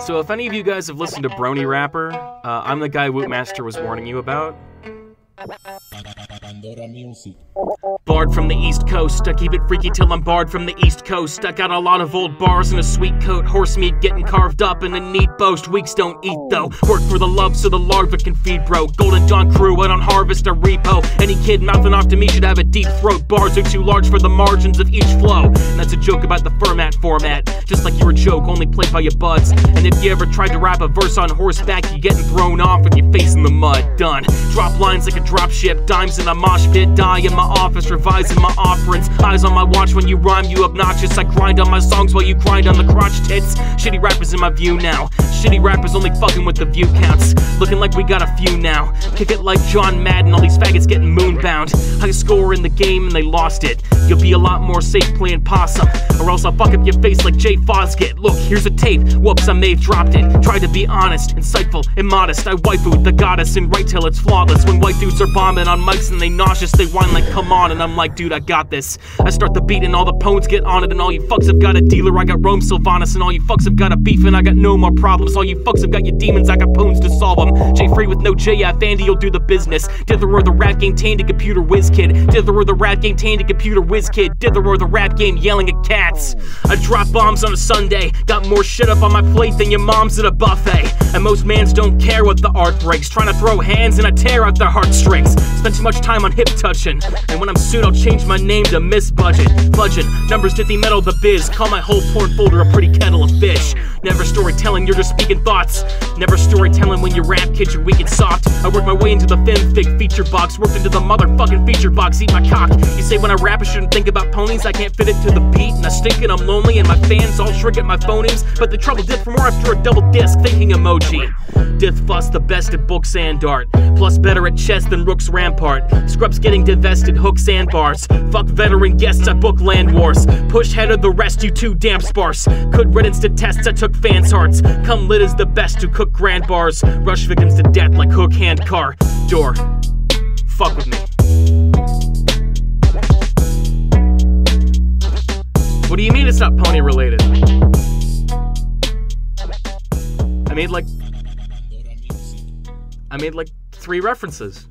So if any of you guys have listened to Brony Rapper, uh, I'm the guy Wootmaster was warning you about. Pandora Music. Barred from the East Coast, I keep it freaky till I'm barred from the East Coast. I got a lot of old bars and a sweet coat, horse meat getting carved up in a neat boast. Weeks don't eat though, work for the love so the larva can feed, bro. Golden Dawn crew, I don't harvest a repo. Any kid mouthing off to me should have a deep throat. Bars are too large for the margins of each flow. And that's a joke about the Fermat format, just like you're a joke, only played by your buds. And if you ever tried to rap a verse on horseback, you're getting thrown off with your face in the mud. Done. Drop lines like a drop ship, dimes in a mosh pit, die in my office, revising my offerings. Eyes on my watch when you rhyme, you obnoxious. I grind on my songs while you grind on the crotch tits. Shitty rappers in my view now. Shitty rappers only fucking with the view counts. Looking like we got a few now. Kick it like John Madden, all these faggots getting moonbound. High score in the game and they lost it. You'll be a lot more safe playing possum, or else I'll fuck up your face like Jay Fosgitt. Look, here's a tape. Whoops, I may have dropped it. Try to be honest, insightful, immodest. I waifu the goddess and right till it's flawless. When white dudes are bombing on mics and they nauseous, they whine like, come on, and I'm like, dude, I got this. I start the beat and all the pones get on it, and all you fucks have got a dealer. I got Rome Silvanus, and all you fucks have got a beef, and I got no more problems. All you fucks have got your demons, I got pones to solve them. J Free with no JF, Andy, you'll do the business. Ditherer the rap game tainted computer whiz kid. Ditherer the rap game tainted computer whiz kid. Ditherer the rap game yelling at cats. I drop bombs on a Sunday. Got more shit up on my plate than your mom's at a buffet. And most mans don't care what the art breaks. Trying to throw hands and I tear out their heartstrings. Spend too much time on hip touching. And when I'm sued, I'll change my name to Miss Budget. Budget, numbers, dithy metal, the biz. Call my whole porn folder a pretty kettle of fish. Never storytelling, you're just speaking thoughts. Never storytelling when you rap, kid, you're weak and soft. I work my way into the fanfic feature box, worked into the motherfucking feature box, eat my cock. You say when I rap, I shouldn't think about ponies, I can't fit it to the beat, and I stink and I'm lonely, and my fans all shrink at my phonemes. But the trouble did for more after a double disc thinking emoji. Dith fuss the best at books and art, plus better at chess than Rook's Rampart. Scrubs getting divested, hooks and bars. Fuck veteran guests, I book land wars. Push head of the rest, you too damn sparse. Could riddance to tests, I took fans' hearts. Come lit as the best to cook grand bars. Rush victims to death like hook hand car. Door. Fuck with me. What do you mean it's not pony related? I made like I made like three references.